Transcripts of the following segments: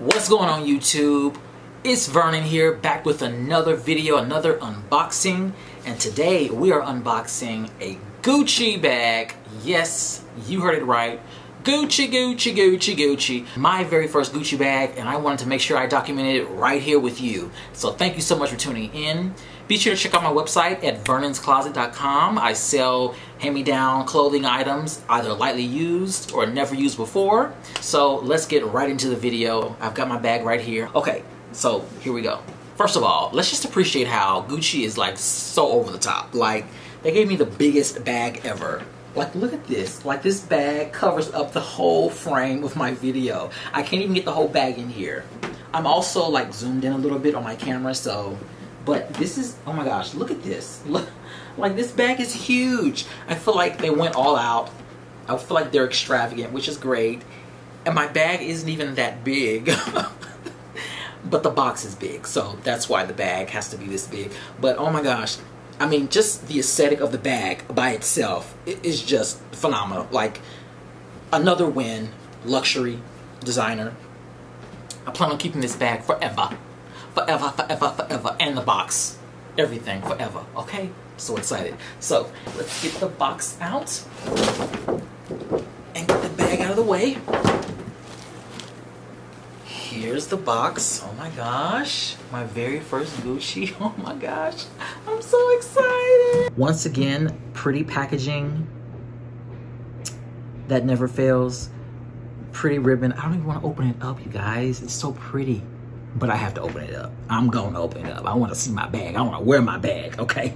What's going on YouTube? It's Vernon here back with another video, another unboxing. And today we are unboxing a Gucci bag. Yes, you heard it right. Gucci, Gucci, Gucci, Gucci. My very first Gucci bag and I wanted to make sure I documented it right here with you. So thank you so much for tuning in. Be sure to check out my website at vernonscloset.com. I sell hand-me-down clothing items, either lightly used or never used before. So let's get right into the video. I've got my bag right here. Okay, so here we go. First of all, let's just appreciate how Gucci is like so over the top. Like, they gave me the biggest bag ever. Like, look at this. Like, this bag covers up the whole frame of my video. I can't even get the whole bag in here. I'm also, like, zoomed in a little bit on my camera, so... But this is... Oh, my gosh. Look at this. Look. Like, this bag is huge. I feel like they went all out. I feel like they're extravagant, which is great. And my bag isn't even that big. but the box is big, so that's why the bag has to be this big. But, oh my gosh, I mean, just the aesthetic of the bag by itself is just phenomenal. Like, another win, luxury, designer. I plan on keeping this bag forever. Forever, forever, forever. And the box. Everything forever. Okay? So excited. So, let's get the box out. And get the bag out of the way. Here's the box. Oh my gosh. My very first Gucci. Oh my gosh. I'm so excited. Once again, pretty packaging that never fails. Pretty ribbon. I don't even want to open it up, you guys. It's so pretty. But I have to open it up. I'm going to open it up. I want to see my bag. I want to wear my bag, okay?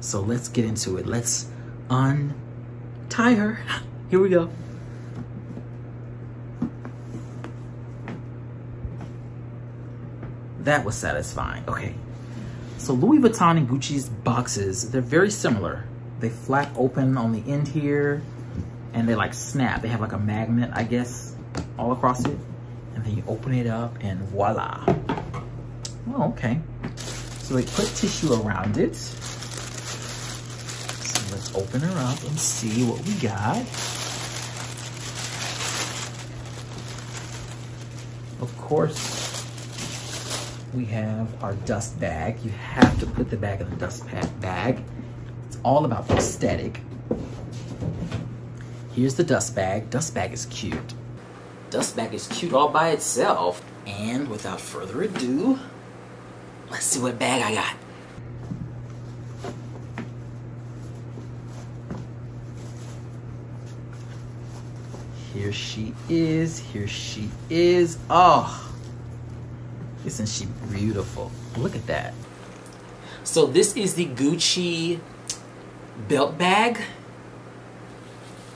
So let's get into it. Let's untie her. Here we go. That was satisfying. Okay. So Louis Vuitton and Gucci's boxes, they're very similar. They flap open on the end here and they like snap. They have like a magnet, I guess, all across it. And then you open it up and voila. Oh, okay. So they put tissue around it. So let's open her up and see what we got. Of course, we have our dust bag. You have to put the bag in the dust bag. It's all about the aesthetic. Here's the dust bag. Dust bag is cute. Dust bag is cute all by itself. And without further ado, let's see what bag I got. Here she is, here she is. Oh, isn't she beautiful? Look at that. So this is the Gucci belt bag.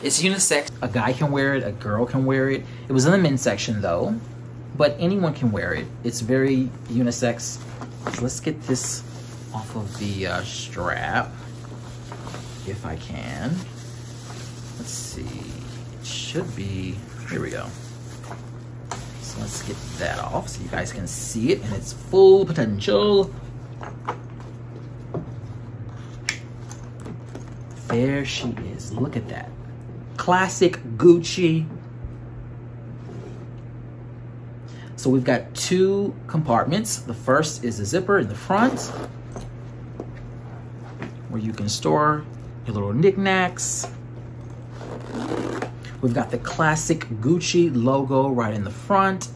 It's unisex. A guy can wear it, a girl can wear it. It was in the men's section though, but anyone can wear it. It's very unisex. So let's get this off of the uh, strap, if I can. Let's see, it should be, here we go. So let's get that off so you guys can see it in its full potential. There she is. Look at that. Classic Gucci. So we've got two compartments. The first is a zipper in the front where you can store your little knickknacks. We've got the classic Gucci logo right in the front.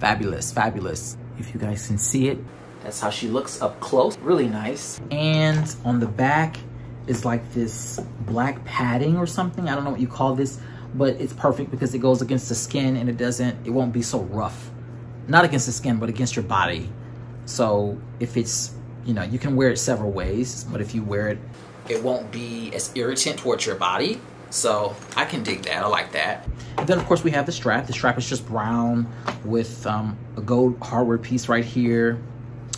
Fabulous, fabulous. If you guys can see it, that's how she looks up close. Really nice. And on the back is like this black padding or something. I don't know what you call this, but it's perfect because it goes against the skin and it doesn't, it won't be so rough. Not against the skin, but against your body. So if it's, you know, you can wear it several ways, but if you wear it it won't be as irritant towards your body. So I can dig that, I like that. And then of course we have the strap. The strap is just brown with um, a gold hardware piece right here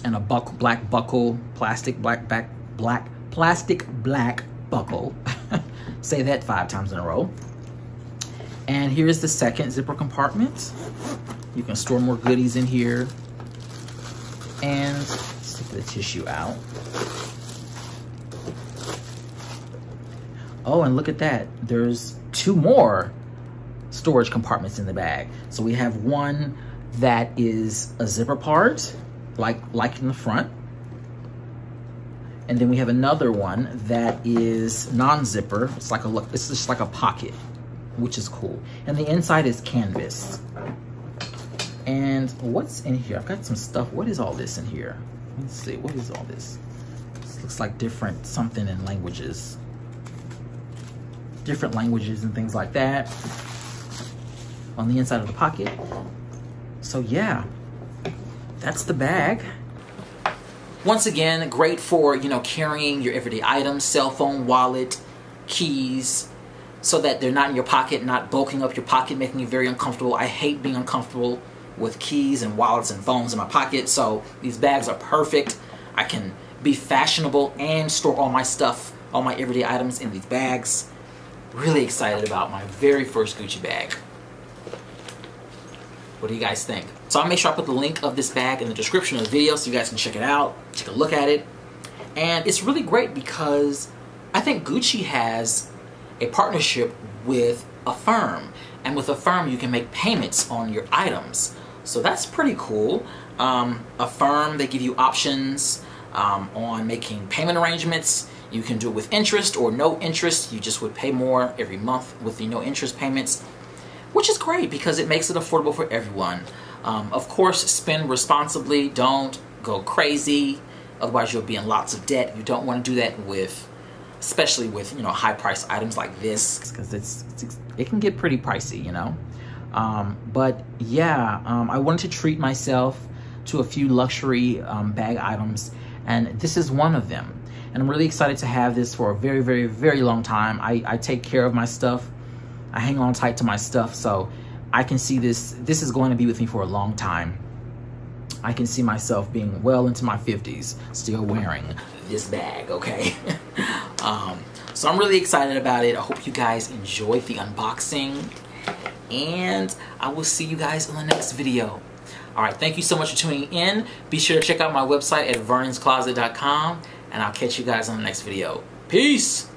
and a buckle, black buckle, plastic black back, black, plastic black buckle. Say that five times in a row. And here's the second zipper compartment. You can store more goodies in here. And stick the tissue out. Oh, and look at that. There's two more. storage compartments in the bag. So we have one that is a zipper part, like, like in the front. And then we have another one that is non-zipper. It's like a it's just like a pocket, which is cool. And the inside is canvas. And what's in here? I've got some stuff. What is all this in here? Let's see. What is all this? This looks like different something in languages. Different languages and things like that. On the inside of the pocket. So yeah, that's the bag. Once again, great for, you know, carrying your everyday items, cell phone, wallet, keys, so that they're not in your pocket, not bulking up your pocket, making you very uncomfortable. I hate being uncomfortable with keys and wallets and phones in my pocket, so these bags are perfect. I can be fashionable and store all my stuff, all my everyday items in these bags. Really excited about my very first Gucci bag. What do you guys think? So I'll make sure I put the link of this bag in the description of the video so you guys can check it out, take a look at it. And it's really great because I think Gucci has a partnership with Affirm. And with Affirm, you can make payments on your items. So that's pretty cool. Um, Affirm, they give you options um, on making payment arrangements. You can do it with interest or no interest. You just would pay more every month with the no interest payments which is great because it makes it affordable for everyone. Um, of course, spend responsibly. Don't go crazy. Otherwise, you'll be in lots of debt. You don't want to do that with, especially with you know high price items like this, because it's, it's, it can get pretty pricey, you know. Um, but yeah, um, I wanted to treat myself to a few luxury um, bag items, and this is one of them. And I'm really excited to have this for a very, very, very long time. I, I take care of my stuff I hang on tight to my stuff, so I can see this. This is going to be with me for a long time. I can see myself being well into my 50s, still wearing this bag, okay? um, so I'm really excited about it. I hope you guys enjoyed the unboxing. And I will see you guys in the next video. All right, thank you so much for tuning in. Be sure to check out my website at vernonscloset.com. And I'll catch you guys on the next video. Peace!